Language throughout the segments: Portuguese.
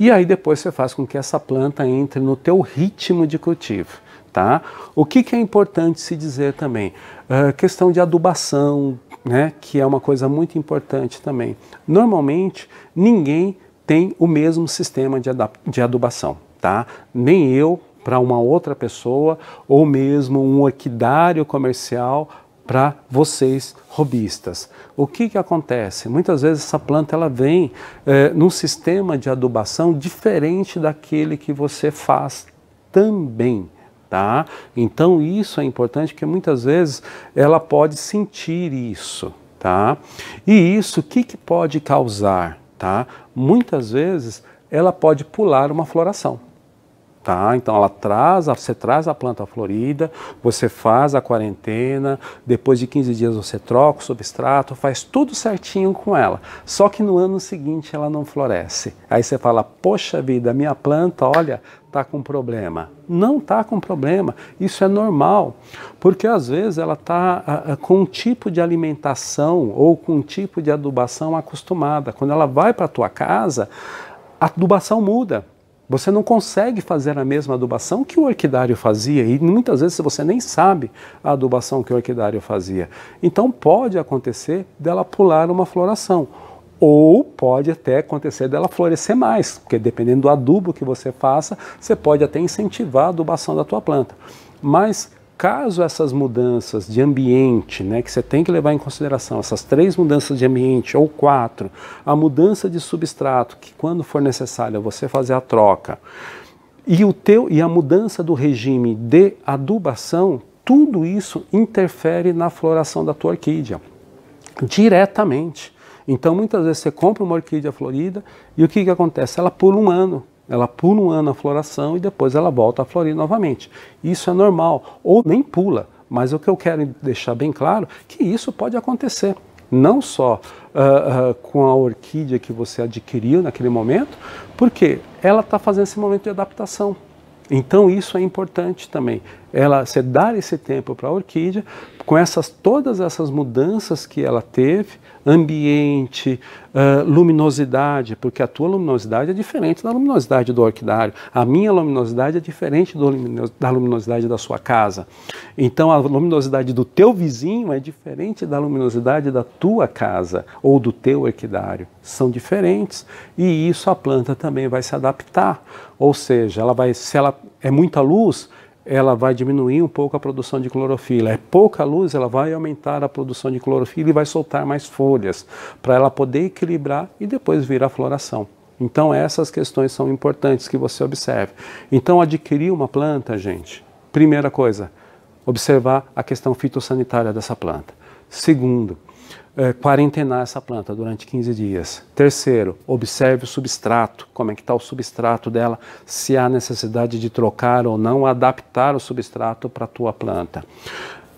E aí depois você faz com que essa planta entre no teu ritmo de cultivo. Tá? O que, que é importante se dizer também? Uh, questão de adubação, né, que é uma coisa muito importante também. Normalmente, ninguém tem o mesmo sistema de, de adubação. Tá? Nem eu para uma outra pessoa, ou mesmo um orquidário comercial para vocês robistas. O que, que acontece? Muitas vezes essa planta ela vem é, num sistema de adubação diferente daquele que você faz também. Tá? Então isso é importante porque muitas vezes ela pode sentir isso. Tá? E isso o que, que pode causar? Tá? Muitas vezes ela pode pular uma floração. Tá? Então ela traz, você traz a planta florida, você faz a quarentena, depois de 15 dias você troca o substrato, faz tudo certinho com ela. Só que no ano seguinte ela não floresce. Aí você fala: "Poxa vida, minha planta, olha, tá com problema". Não tá com problema. Isso é normal, porque às vezes ela tá com um tipo de alimentação ou com um tipo de adubação acostumada. Quando ela vai para tua casa, a adubação muda. Você não consegue fazer a mesma adubação que o orquidário fazia e muitas vezes você nem sabe a adubação que o orquidário fazia. Então pode acontecer dela pular uma floração. Ou pode até acontecer dela florescer mais, porque dependendo do adubo que você faça, você pode até incentivar a adubação da tua planta. Mas caso essas mudanças de ambiente, né, que você tem que levar em consideração, essas três mudanças de ambiente ou quatro, a mudança de substrato, que quando for necessário você fazer a troca, e, o teu, e a mudança do regime de adubação, tudo isso interfere na floração da tua orquídea, diretamente. Então, muitas vezes você compra uma orquídea florida e o que, que acontece? Ela pula um ano ela pula um ano a floração e depois ela volta a florir novamente. Isso é normal, ou nem pula, mas o que eu quero deixar bem claro é que isso pode acontecer. Não só uh, uh, com a orquídea que você adquiriu naquele momento, porque ela está fazendo esse momento de adaptação. Então isso é importante também ela você dar esse tempo para a orquídea, com essas todas essas mudanças que ela teve, ambiente, uh, luminosidade, porque a tua luminosidade é diferente da luminosidade do orquidário, a minha luminosidade é diferente do, da luminosidade da sua casa. Então a luminosidade do teu vizinho é diferente da luminosidade da tua casa ou do teu orquidário. São diferentes e isso a planta também vai se adaptar. Ou seja, ela vai, se ela é muita luz, ela vai diminuir um pouco a produção de clorofila. É pouca luz, ela vai aumentar a produção de clorofila e vai soltar mais folhas, para ela poder equilibrar e depois vir a floração. Então essas questões são importantes que você observe. Então adquirir uma planta, gente, primeira coisa, observar a questão fitossanitária dessa planta. Segundo, é, quarentenar essa planta durante 15 dias. Terceiro, observe o substrato, como é que está o substrato dela, se há necessidade de trocar ou não, adaptar o substrato para a tua planta.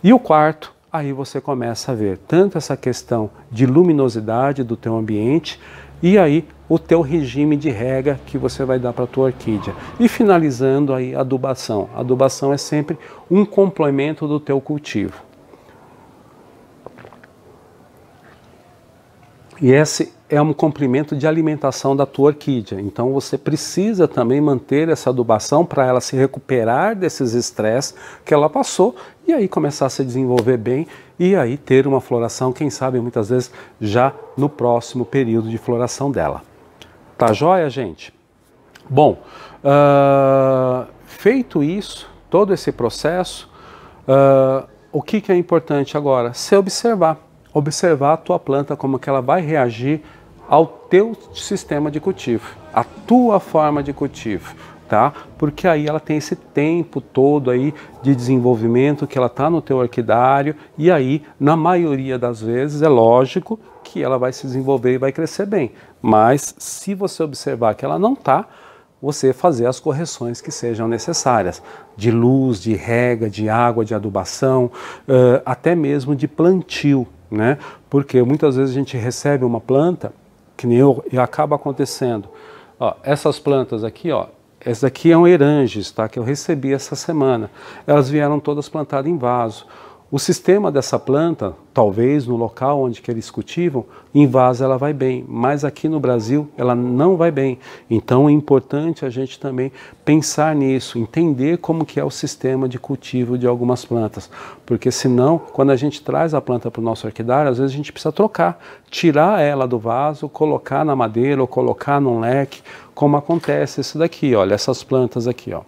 E o quarto, aí você começa a ver tanto essa questão de luminosidade do teu ambiente e aí o teu regime de rega que você vai dar para a tua orquídea. E finalizando aí adubação. A adubação é sempre um complemento do teu cultivo. E esse é um complemento de alimentação da tua orquídea. Então você precisa também manter essa adubação para ela se recuperar desses estresses que ela passou e aí começar a se desenvolver bem e aí ter uma floração, quem sabe muitas vezes já no próximo período de floração dela. Tá joia, gente? Bom, uh, feito isso, todo esse processo, uh, o que, que é importante agora? Se observar observar a tua planta como que ela vai reagir ao teu sistema de cultivo, a tua forma de cultivo, tá? Porque aí ela tem esse tempo todo aí de desenvolvimento que ela tá no teu orquidário e aí, na maioria das vezes, é lógico que ela vai se desenvolver e vai crescer bem. Mas se você observar que ela não tá, você fazer as correções que sejam necessárias, de luz, de rega, de água, de adubação, até mesmo de plantio, né? Porque muitas vezes a gente recebe uma planta que nem eu, e acaba acontecendo. Ó, essas plantas aqui, ó, essa aqui é um eranges, tá? Que eu recebi essa semana. Elas vieram todas plantadas em vaso. O sistema dessa planta, talvez no local onde que eles cultivam, em vaso ela vai bem, mas aqui no Brasil ela não vai bem. Então é importante a gente também pensar nisso, entender como que é o sistema de cultivo de algumas plantas, porque senão, quando a gente traz a planta para o nosso orquidário, às vezes a gente precisa trocar, tirar ela do vaso, colocar na madeira ou colocar num leque, como acontece isso daqui, olha, essas plantas aqui, ó.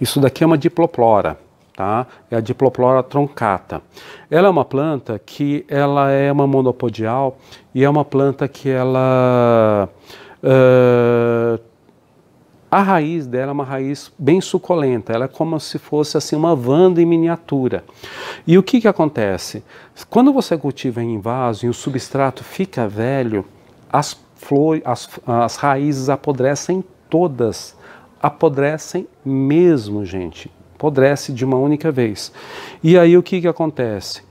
Isso daqui é uma diploplora tá? É a Diploplora troncata. Ela é uma planta que ela é uma monopodial e é uma planta que ela uh, a raiz dela é uma raiz bem suculenta, ela é como se fosse assim uma vanda em miniatura. E o que, que acontece? Quando você cultiva em vaso e o substrato fica velho, as, flores, as, as raízes apodrecem todas, apodrecem mesmo, gente apodrece de uma única vez. E aí o que, que acontece?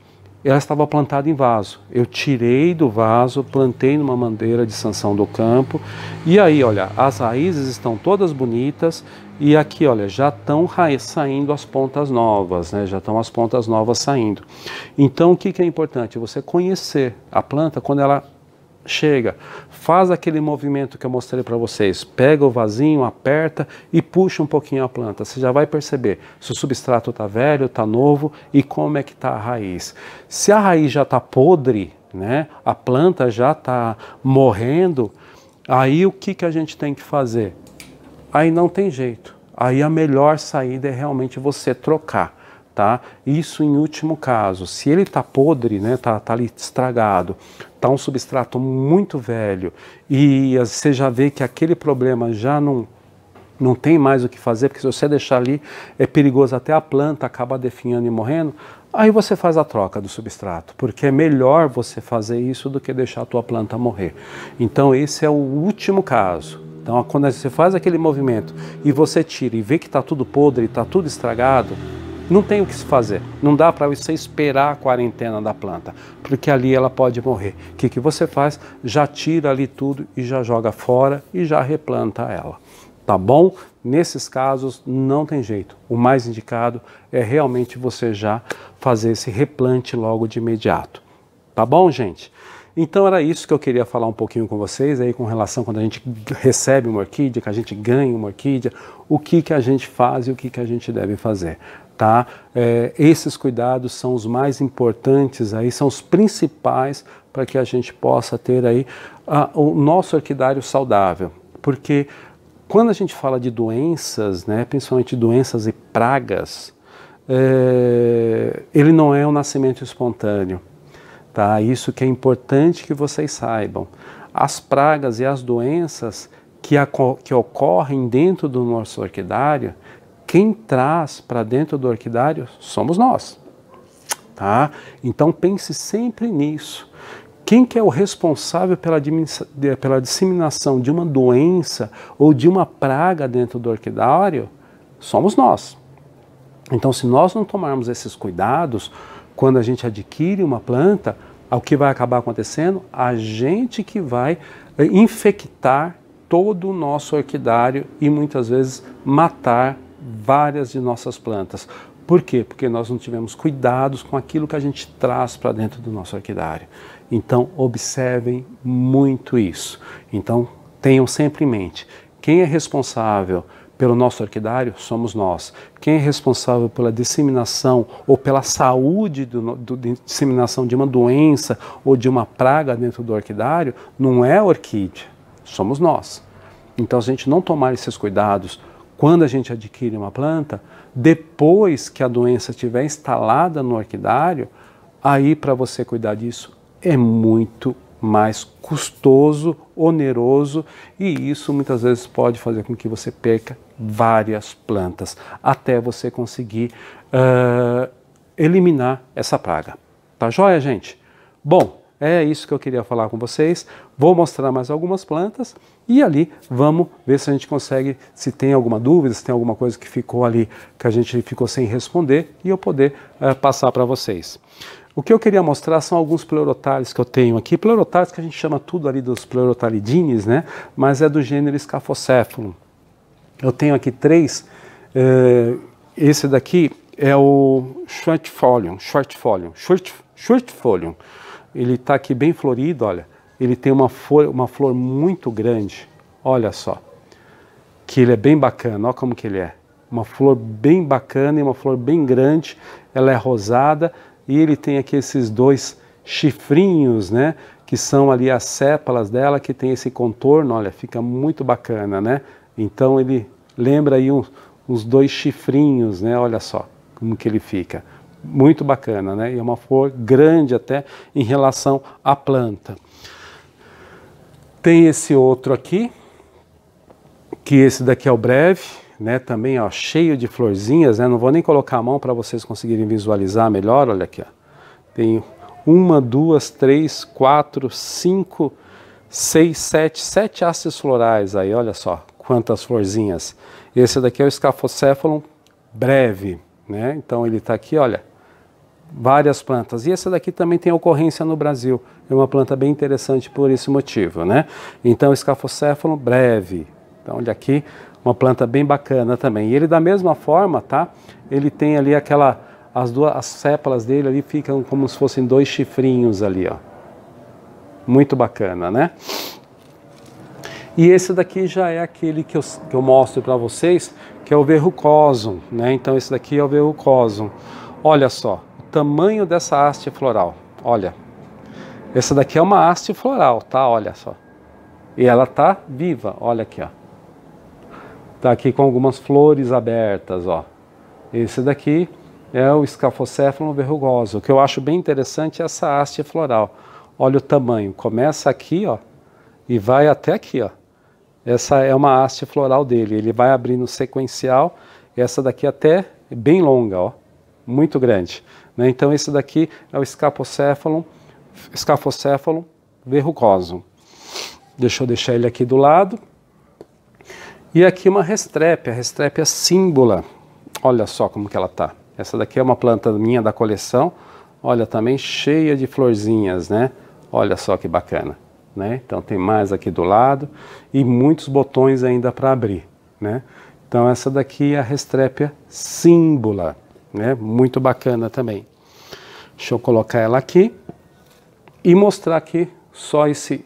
Ela estava plantada em vaso. Eu tirei do vaso, plantei numa mandeira de sanção do campo. E aí, olha, as raízes estão todas bonitas. E aqui, olha, já estão saindo as pontas novas, né? Já estão as pontas novas saindo. Então, o que, que é importante? Você conhecer a planta quando ela chega, faz aquele movimento que eu mostrei para vocês, pega o vasinho, aperta e puxa um pouquinho a planta. Você já vai perceber se o substrato está velho, está novo e como é que está a raiz. Se a raiz já está podre, né, a planta já está morrendo, aí o que, que a gente tem que fazer? Aí não tem jeito. Aí a melhor saída é realmente você trocar tá? Isso em último caso. Se ele está podre, né, tá, tá ali estragado, tá um substrato muito velho e você já vê que aquele problema já não não tem mais o que fazer, porque se você deixar ali é perigoso até a planta acabar definhando e morrendo, aí você faz a troca do substrato, porque é melhor você fazer isso do que deixar a tua planta morrer. Então esse é o último caso. Então quando você faz aquele movimento e você tira e vê que está tudo podre, está tudo estragado, não tem o que se fazer. Não dá para você esperar a quarentena da planta, porque ali ela pode morrer. O que, que você faz? Já tira ali tudo e já joga fora e já replanta ela. Tá bom? Nesses casos não tem jeito. O mais indicado é realmente você já fazer esse replante logo de imediato. Tá bom, gente? Então era isso que eu queria falar um pouquinho com vocês aí com relação quando a gente recebe uma orquídea, que a gente ganha uma orquídea, o que que a gente faz e o que que a gente deve fazer tá? É, esses cuidados são os mais importantes aí, são os principais para que a gente possa ter aí a, o nosso orquidário saudável, porque quando a gente fala de doenças, né, principalmente doenças e pragas, é, ele não é um nascimento espontâneo, tá? Isso que é importante que vocês saibam. As pragas e as doenças que, que ocorrem dentro do nosso orquidário, quem traz para dentro do orquidário somos nós. Tá? Então pense sempre nisso. Quem que é o responsável pela, pela disseminação de uma doença ou de uma praga dentro do orquidário? Somos nós. Então, se nós não tomarmos esses cuidados, quando a gente adquire uma planta, o que vai acabar acontecendo? A gente que vai eh, infectar todo o nosso orquidário e muitas vezes matar várias de nossas plantas. Por quê? Porque nós não tivemos cuidados com aquilo que a gente traz para dentro do nosso orquidário. Então, observem muito isso. Então, tenham sempre em mente: quem é responsável pelo nosso orquidário somos nós. Quem é responsável pela disseminação ou pela saúde do, do, de disseminação de uma doença ou de uma praga dentro do orquidário não é a orquídea, somos nós. Então, a gente não tomar esses cuidados, quando a gente adquire uma planta, depois que a doença estiver instalada no orquidário, aí para você cuidar disso é muito mais custoso, oneroso e isso muitas vezes pode fazer com que você perca várias plantas até você conseguir uh, eliminar essa praga. Tá joia, gente? Bom, é isso que eu queria falar com vocês. Vou mostrar mais algumas plantas e ali vamos ver se a gente consegue, se tem alguma dúvida, se tem alguma coisa que ficou ali que a gente ficou sem responder e eu poder uh, passar para vocês. O que eu queria mostrar são alguns pleurotálios que eu tenho aqui. Pleurotálios que a gente chama tudo ali dos pleurotalidines, né? Mas é do gênero Scaphocephalum. Eu tenho aqui três. Uh, esse daqui é o Shortfolium, Shortfolium, Short, Shortfolium. Ele está aqui bem florido, olha. Ele tem uma, flor, uma flor muito grande, olha só. Que ele é bem bacana, olha como que ele é. Uma flor bem bacana e uma flor bem grande. Ela é rosada e ele tem aqui esses dois chifrinhos, né? Que são ali as sépalas dela, que tem esse contorno, olha, fica muito bacana, né? Então ele lembra aí uns, uns dois chifrinhos, né? Olha só como que ele fica. Muito bacana, né? E é uma flor grande até em relação à planta. Tem esse outro aqui, que esse daqui é o breve, né? Também ó, cheio de florzinhas, né? Não vou nem colocar a mão para vocês conseguirem visualizar melhor. Olha aqui, ó. Tem uma, duas, três, quatro, cinco, seis, sete, sete hastes florais aí. Olha só quantas florzinhas. Esse daqui é o Scaphocephalum breve, né? Então ele está aqui, olha, várias plantas. E essa daqui também tem ocorrência no Brasil. É uma planta bem interessante por esse motivo, né? Então, Scaphocephalum breve. Então, olha aqui, uma planta bem bacana também. E ele da mesma forma, tá? Ele tem ali aquela as duas as sépalas dele ali ficam como se fossem dois chifrinhos ali, ó. Muito bacana, né? E esse daqui já é aquele que eu, que eu mostro para vocês, que é o verrucosum, né? Então esse daqui é o verrucosum. Olha só, tamanho dessa haste floral. Olha, essa daqui é uma haste floral, tá? Olha só. E ela tá viva, olha aqui, ó. Tá aqui com algumas flores abertas, ó. Esse daqui é o Scaphocephalum verrugoso. O que eu acho bem interessante é essa haste floral. Olha o tamanho, começa aqui, ó, e vai até aqui, ó. Essa é uma haste floral dele. Ele vai abrindo sequencial. Essa daqui até bem longa, ó, muito grande. Né? Então esse daqui é o Scaphocephalum, Scaphocephalum verrucosum. Deixa eu deixar ele aqui do lado. E aqui uma restrépia, restrépia símbula. Olha só como que ela tá. Essa daqui é uma planta minha da coleção. Olha, também cheia de florzinhas, né? Olha só que bacana né? Então tem mais aqui do lado e muitos botões ainda para abrir, né? Então essa daqui é a Restrépia símbula, né? Muito bacana também. Deixa eu colocar ela aqui e mostrar aqui só esse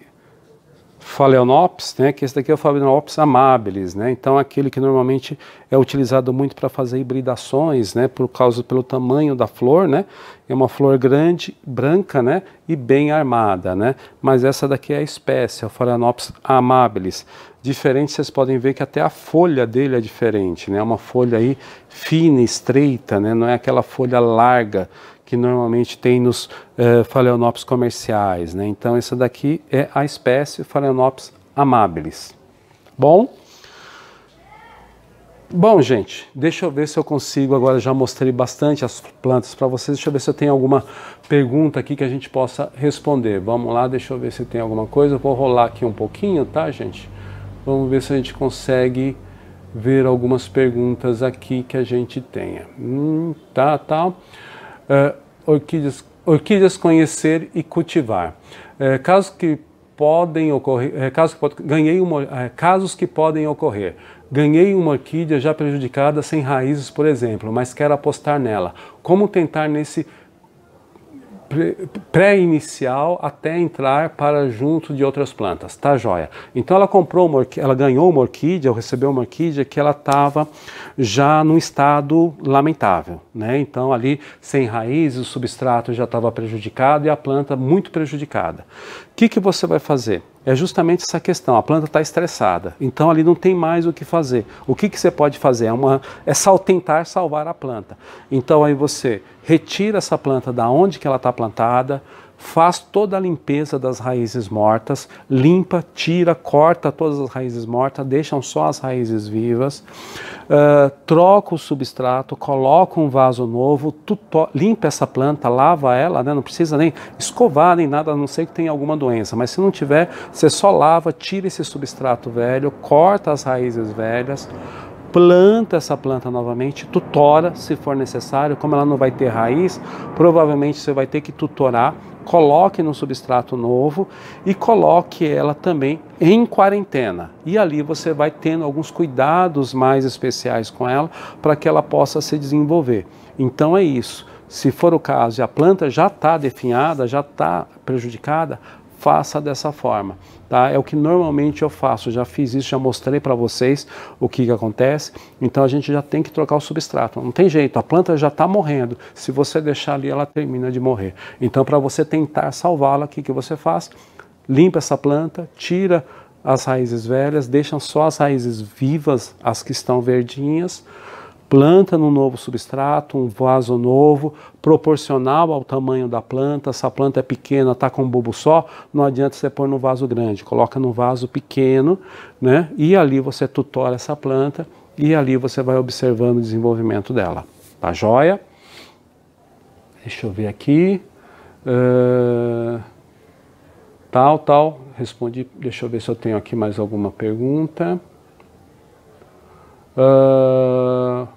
Phalaenopsis, né, que esse daqui é o Phalaenopsis amabilis, né, então aquele que normalmente é utilizado muito para fazer hibridações, né, por causa pelo tamanho da flor, né, é uma flor grande, branca, né, e bem armada, né, mas essa daqui é a espécie, é o Phalaenopsis amabilis. Diferente, vocês podem ver que até a folha dele é diferente, né, é uma folha aí fina, estreita, né, não é aquela folha larga que normalmente tem nos uh, Phalaenopsis comerciais. Né? Então, essa daqui é a espécie Phalaenopsis amabilis. Bom? Bom, gente, deixa eu ver se eu consigo. Agora já mostrei bastante as plantas para vocês. Deixa eu ver se eu tenho alguma pergunta aqui que a gente possa responder. Vamos lá, deixa eu ver se tem alguma coisa. Eu vou rolar aqui um pouquinho, tá, gente? Vamos ver se a gente consegue ver algumas perguntas aqui que a gente tenha. Hum, tá, tá uh, orquídeas, orquídeas conhecer e cultivar. Uh, casos que podem ocorrer, uh, casos, que, ganhei uma, casos que podem ocorrer. Ganhei uma orquídea já prejudicada sem raízes, por exemplo, mas quero apostar nela. Como tentar nesse pré-inicial até entrar para junto de outras plantas, tá joia? Então ela comprou uma ela ganhou uma orquídea, ou recebeu uma orquídea que ela estava já num estado lamentável, né? Então ali sem raízes, o substrato já estava prejudicado e a planta muito prejudicada. O que, que você vai fazer? É justamente essa questão. A planta está estressada, então ali não tem mais o que fazer. O que, que você pode fazer? É, uma, é sal, tentar salvar a planta. Então aí você retira essa planta da onde que ela está plantada, faz toda a limpeza das raízes mortas, limpa, tira, corta todas as raízes mortas, deixam só as raízes vivas, uh, troca o substrato, coloca um vaso novo, limpa essa planta, lava ela, né? não precisa nem escovar nem nada, a não ser que tenha alguma doença, mas se não tiver, você só lava, tira esse substrato velho, corta as raízes velhas, planta essa planta novamente, tutora se for necessário, como ela não vai ter raiz, provavelmente você vai ter que tutorar coloque no substrato novo e coloque ela também em quarentena. E ali você vai tendo alguns cuidados mais especiais com ela para que ela possa se desenvolver. Então é isso. Se for o caso e a planta já está definhada, já está prejudicada, faça dessa forma. Tá? É o que normalmente eu faço, já fiz isso, já mostrei para vocês o que, que acontece. Então a gente já tem que trocar o substrato. Não tem jeito, a planta já está morrendo. Se você deixar ali, ela termina de morrer. Então, para você tentar salvá-la, o que, que você faz? Limpa essa planta, tira as raízes velhas, deixa só as raízes vivas, as que estão verdinhas planta no novo substrato, um vaso novo, proporcional ao tamanho da planta. Se a planta é pequena, está com um bulbo só, não adianta você pôr no vaso grande, coloca no vaso pequeno, né? E ali você tutora essa planta e ali você vai observando o desenvolvimento dela. Tá joia? Deixa eu ver aqui. Uh, tal, tal. Respondi. Deixa eu ver se eu tenho aqui mais alguma pergunta. Uh,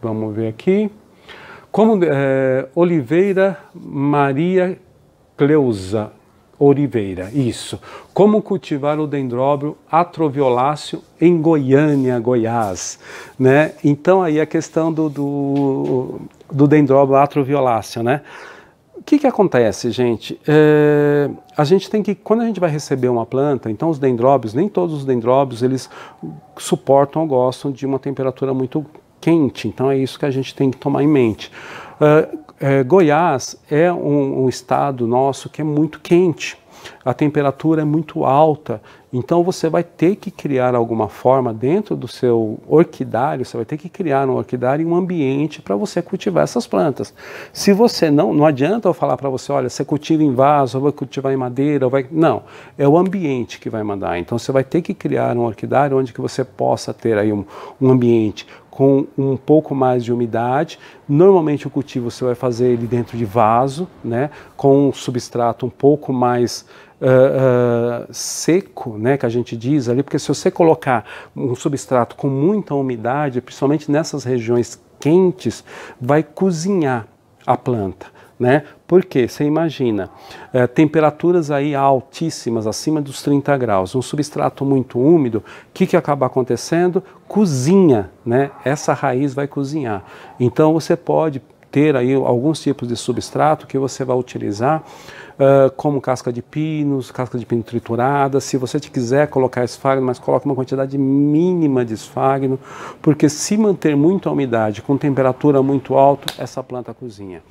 vamos ver aqui. Como é, Oliveira Maria Cleusa Oliveira, isso. Como cultivar o dendróbio atrovioláceo em Goiânia, Goiás, né? Então aí a questão do, do, do dendróbio atrovioláceo, né? Que, que acontece, gente? É, a gente tem que, quando a gente vai receber uma planta, então os dendróbios, nem todos os dendróbios, eles suportam ou gostam de uma temperatura muito quente, então é isso que a gente tem que tomar em mente. É, é, Goiás é um, um estado nosso que é muito quente, a temperatura é muito alta, então você vai ter que criar alguma forma dentro do seu orquidário, você vai ter que criar um orquidário um ambiente para você cultivar essas plantas. Se você não, não adianta eu falar para você, olha, você cultiva em vaso, ou vai cultivar em madeira, ou vai, não, é o ambiente que vai mandar. Então você vai ter que criar um orquidário onde que você possa ter aí um, um ambiente com um pouco mais de umidade. Normalmente o cultivo você vai fazer ele dentro de vaso, né, com um substrato um pouco mais uh, uh, seco, né, que a gente diz ali, porque se você colocar um substrato com muita umidade, principalmente nessas regiões quentes, vai cozinhar a planta. Né? Porque você imagina é, temperaturas aí altíssimas, acima dos 30 graus, um substrato muito úmido, o que, que acaba acontecendo? Cozinha, né? Essa raiz vai cozinhar. Então você pode ter aí alguns tipos de substrato que você vai utilizar uh, como casca de pinos, casca de pino triturada. Se você quiser colocar esfagno, mas coloque uma quantidade mínima de esfagno, porque se manter muita umidade com temperatura muito alta, essa planta cozinha.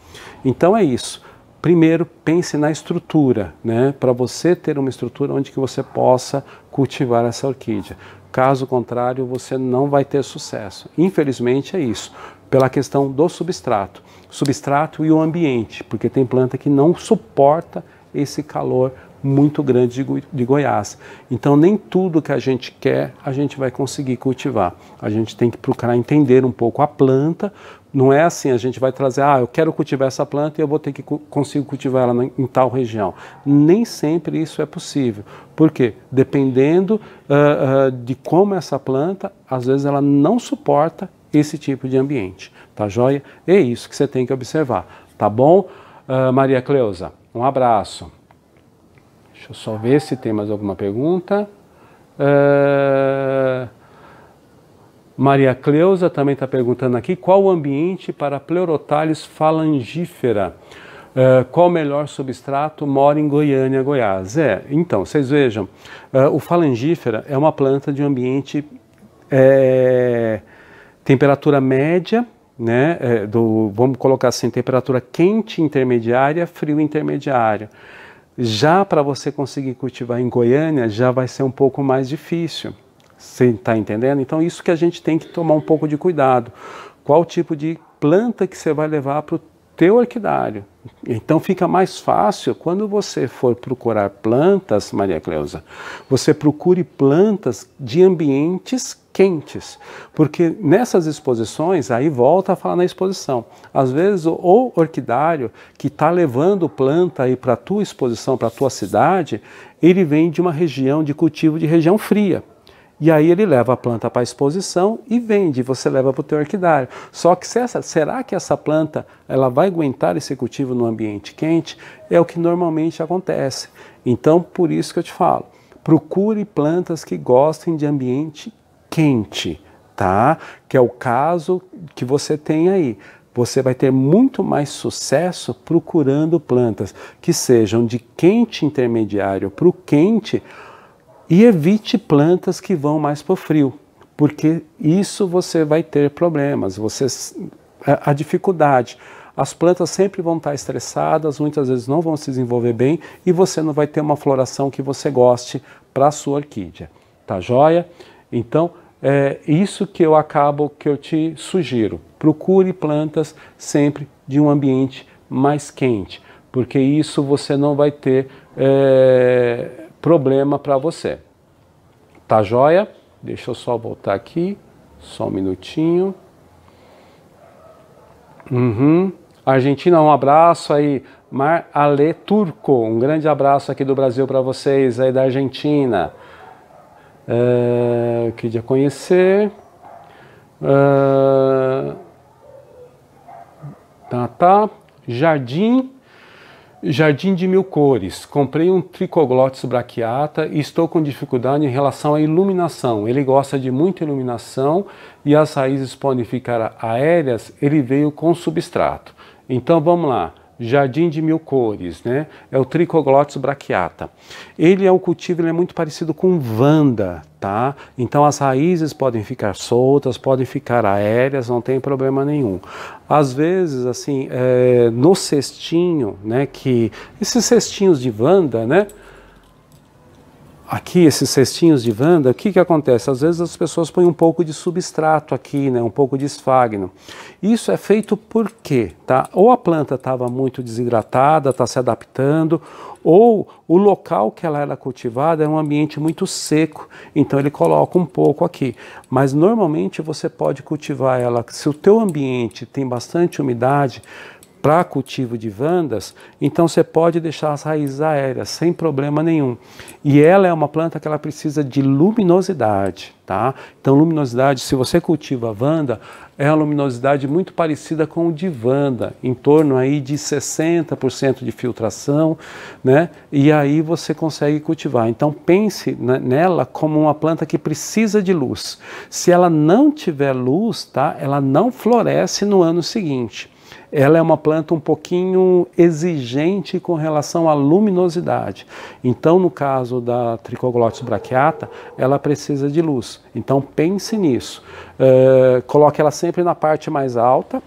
Então é isso. Primeiro, pense na estrutura, né? Para você ter uma estrutura onde que você possa cultivar essa orquídea. Caso contrário, você não vai ter sucesso. Infelizmente é isso, pela questão do substrato substrato e o ambiente, porque tem planta que não suporta esse calor muito grande de, de Goiás. Então, nem tudo que a gente quer a gente vai conseguir cultivar. A gente tem que procurar entender um pouco a planta. Não é assim, a gente vai trazer, ah, eu quero cultivar essa planta e eu vou ter que consigo cultivar ela em tal região. Nem sempre isso é possível. Por quê? Dependendo uh, uh, de como essa planta, às vezes ela não suporta esse tipo de ambiente. Tá joia? É isso que você tem que observar. Tá bom? Uh, Maria Cleusa, um abraço. Deixa eu só ver se tem mais alguma pergunta. Uh, Maria Cleusa também está perguntando aqui qual o ambiente para Pleurotalis falangífera. Uh, qual o melhor substrato mora em Goiânia, Goiás? É, então, vocês vejam, o falangífera é uma planta de ambiente é, temperatura média né, é, do, vamos colocar assim, temperatura quente intermediária, frio intermediário. Já para você conseguir cultivar em Goiânia, já vai ser um pouco mais difícil. Você está entendendo? Então, isso que a gente tem que tomar um pouco de cuidado. Qual tipo de planta que você vai levar para o teu orquidário? Então, fica mais fácil quando você for procurar plantas, Maria Cleusa, você procure plantas de ambientes quentes, porque nessas exposições, aí volta a falar na exposição, às vezes o orquidário que está levando planta aí para a tua exposição, para a tua cidade, ele vem de uma região de cultivo de região fria. E aí ele leva a planta para a exposição e vende, você leva para o teu orquidário. Só que essa, será que essa planta ela vai aguentar esse cultivo no ambiente quente? É o que normalmente acontece. Então, por isso que eu te falo, procure plantas que gostem de ambiente quente, tá? Que é o caso que você tem aí você vai ter muito mais sucesso procurando plantas que sejam de quente intermediário para o quente e evite plantas que vão mais para o frio, porque isso você vai ter problemas, você, a, a dificuldade. As plantas sempre vão estar estressadas, muitas vezes não vão se desenvolver bem e você não vai ter uma floração que você goste para a sua orquídea. Tá joia? Então, é isso que eu acabo, que eu te sugiro. Procure plantas sempre de um ambiente mais quente, porque isso você não vai ter é, problema para você. Tá joia? Deixa eu só voltar aqui, só um minutinho. Uhum. Argentina, um abraço aí. Mar Ale Turco, um grande abraço aqui do Brasil para vocês aí da Argentina. É, queria conhecer. É, tá, tá. Jardim Jardim de mil cores. Comprei um Tricoglotis brachiata e estou com dificuldade em relação à iluminação. Ele gosta de muita iluminação e as raízes podem ficar aéreas. Ele veio com substrato. Então vamos lá. Jardim de Mil Cores, né? É o Tricoglotis brachiata. Ele é um cultivo, ele é muito parecido com Vanda, tá? Então as raízes podem ficar soltas, podem ficar aéreas, não tem problema nenhum. Às vezes, assim, é, no cestinho, né? Que esses cestinhos de Vanda, né? Aqui, esses cestinhos de vanda, o que, que acontece? Às vezes as pessoas põem um pouco de substrato aqui, né, um pouco de esfagno. Isso é feito por quê? Tá? Ou a planta estava muito desidratada, está se adaptando, ou o local que ela era cultivada é um ambiente muito seco, então ele coloca um pouco aqui. Mas normalmente você pode cultivar ela, se o teu ambiente tem bastante umidade, para cultivo de vandas, então você pode deixar as raízes aéreas sem problema nenhum. E ela é uma planta que ela precisa de luminosidade, tá? Então luminosidade, se você cultiva vanda, é uma luminosidade muito parecida com o de vanda, em torno aí de 60% de filtração, né? E aí você consegue cultivar. Então pense nela como uma planta que precisa de luz. Se ela não tiver luz, tá? Ela não floresce no ano seguinte ela é uma planta um pouquinho exigente com relação à luminosidade. Então, no caso da Trichoglottis brachiata, ela precisa de luz. Então, pense nisso. Uh, coloque ela sempre na parte mais alta,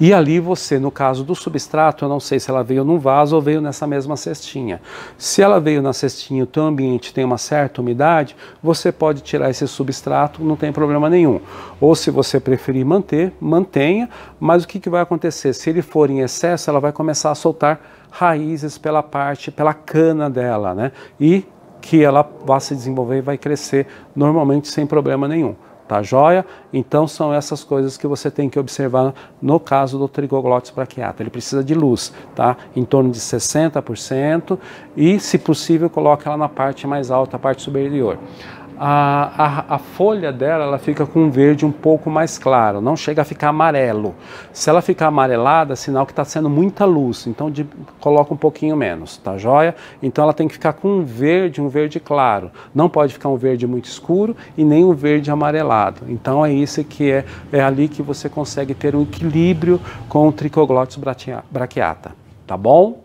e ali você, no caso do substrato, eu não sei se ela veio num vaso ou veio nessa mesma cestinha. Se ela veio na cestinha, o teu ambiente tem uma certa umidade, você pode tirar esse substrato, não tem problema nenhum. Ou se você preferir manter, mantenha, mas o que, que vai acontecer? Se ele for em excesso, ela vai começar a soltar raízes pela parte, pela cana dela, né? E que ela vá se desenvolver e vai crescer normalmente sem problema nenhum tá joia? Então são essas coisas que você tem que observar no caso do Trigoglotis brachiata. Ele precisa de luz, tá? Em torno de 60% e, se possível, coloque ela na parte mais alta, a parte superior a, a, a, folha dela ela fica com um verde um pouco mais claro, não chega a ficar amarelo. Se ela ficar amarelada, sinal que está sendo muita luz, então de, coloca um pouquinho menos, tá joia? Então ela tem que ficar com um verde, um verde claro. Não pode ficar um verde muito escuro e nem um verde amarelado. Então é isso que é, é ali que você consegue ter um equilíbrio com o Trichoglotis brachiata, tá bom?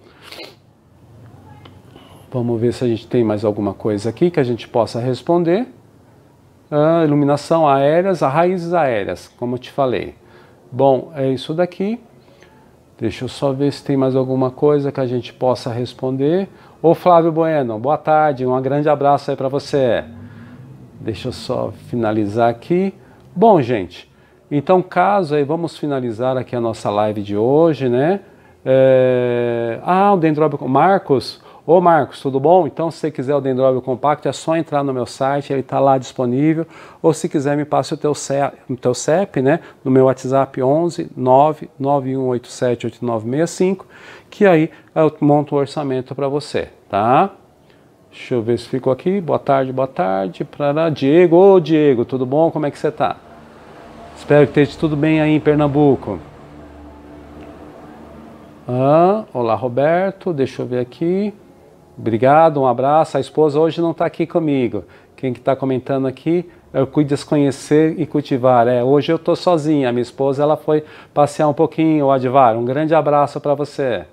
Vamos ver se a gente tem mais alguma coisa aqui que a gente possa responder. Ah, iluminação aéreas, raízes aéreas, como eu te falei. Bom, é isso daqui. Deixa eu só ver se tem mais alguma coisa que a gente possa responder. Ô Flávio Bueno, boa tarde, um grande abraço aí para você. Deixa eu só finalizar aqui. Bom, gente, então caso aí, vamos finalizar aqui a nossa live de hoje, né? É... Ah, o Dendróbio Marcos, Ô Marcos, tudo bom? Então, se você quiser o Dendróbio Compacto, é só entrar no meu site, ele está lá disponível. Ou se quiser, me passe o teu CEP, teu CEP né? No meu WhatsApp 11 991878965, que aí eu monto o orçamento para você, tá? Deixa eu ver se ficou aqui. Boa tarde, boa tarde. Pra Diego, ô Diego, tudo bom? Como é que você tá? Espero que esteja tudo bem aí em Pernambuco. Ah, olá, Roberto. Deixa eu ver aqui. Obrigado, um abraço. A esposa hoje não está aqui comigo. Quem que está comentando aqui? Eu cuido de conhecer e cultivar. É, hoje eu estou sozinha. Minha esposa ela foi passear um pouquinho, o Advar. Um grande abraço para você.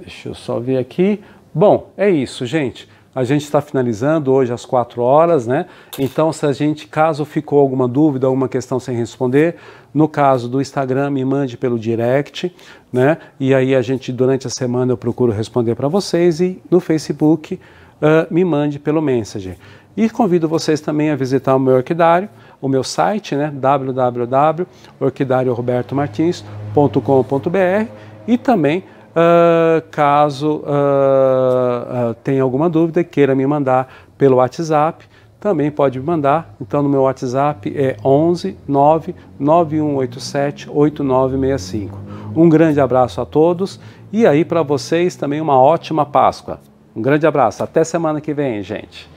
Deixa eu só ver aqui. Bom, é isso, gente. A gente está finalizando hoje às 4 horas, né? Então, se a gente, caso ficou alguma dúvida, alguma questão sem responder, no caso do Instagram, me mande pelo direct, né? E aí a gente, durante a semana, eu procuro responder para vocês e no Facebook, uh, me mande pelo Messenger. E convido vocês também a visitar o meu orquidário, o meu site, né? www.orquidariorobertomartins.com.br e também Uh, caso uh, uh, tenha alguma dúvida queira me mandar pelo WhatsApp, também pode me mandar. Então, no meu WhatsApp é 11 9 9187 8965. Um grande abraço a todos e aí para vocês também uma ótima Páscoa. Um grande abraço. Até semana que vem, gente.